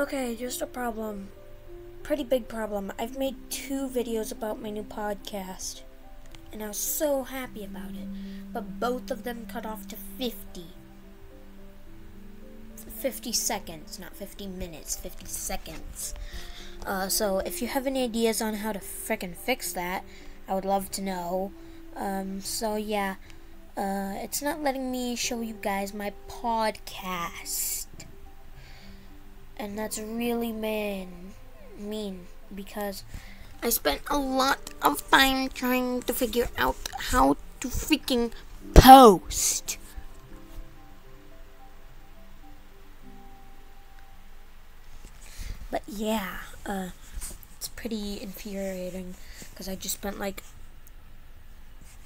Okay, just a problem. Pretty big problem. I've made two videos about my new podcast. And I was so happy about it. But both of them cut off to 50. 50 seconds, not 50 minutes, 50 seconds. Uh, so if you have any ideas on how to frickin' fix that, I would love to know. Um, so yeah, uh, it's not letting me show you guys my podcast. And that's really mean, mean, because I spent a lot of time trying to figure out how to freaking post. But yeah, uh, it's pretty infuriating because I just spent like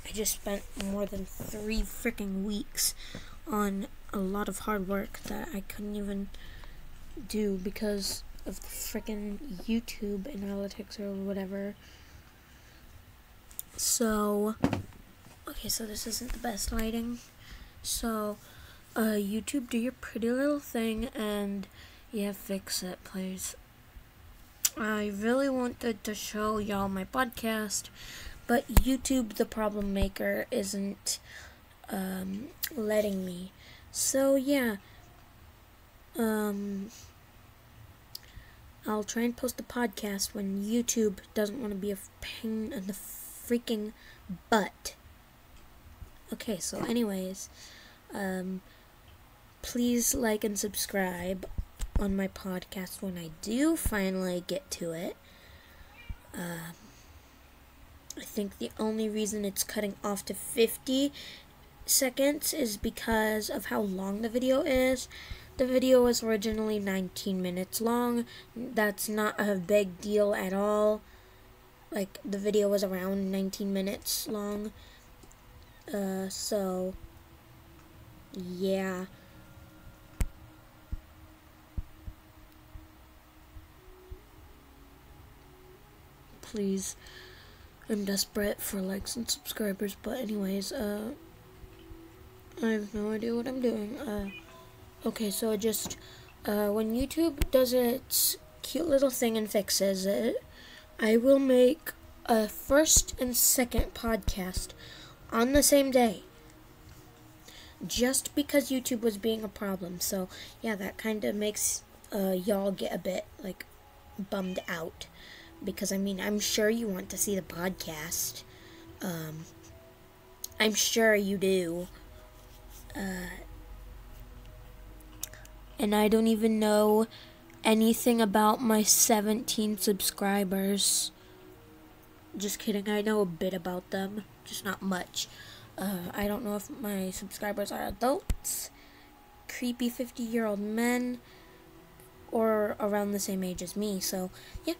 I just spent more than three freaking weeks on a lot of hard work that I couldn't even do because of the freaking YouTube analytics or whatever. So, okay, so this isn't the best lighting. So, uh, YouTube, do your pretty little thing and yeah, fix it, please. I really wanted to show y'all my podcast, but YouTube, the problem maker, isn't um, letting me. So, yeah. Um, I'll try and post a podcast when YouTube doesn't want to be a pain in the freaking butt. Okay, so, anyways, um, please like and subscribe on my podcast when I do finally get to it. Uh, I think the only reason it's cutting off to 50 seconds is because of how long the video is. The video was originally 19 minutes long. That's not a big deal at all. Like, the video was around 19 minutes long. Uh, so, yeah. please. I'm desperate for likes and subscribers, but anyways, uh, I have no idea what I'm doing. Uh, okay, so I just, uh, when YouTube does its cute little thing and fixes it, I will make a first and second podcast on the same day. Just because YouTube was being a problem. So, yeah, that kind of makes uh, y'all get a bit, like, bummed out because I mean, I'm sure you want to see the podcast. Um, I'm sure you do. Uh, and I don't even know anything about my 17 subscribers. Just kidding, I know a bit about them, just not much. Uh, I don't know if my subscribers are adults, creepy 50 year old men, or around the same age as me. So, yeah.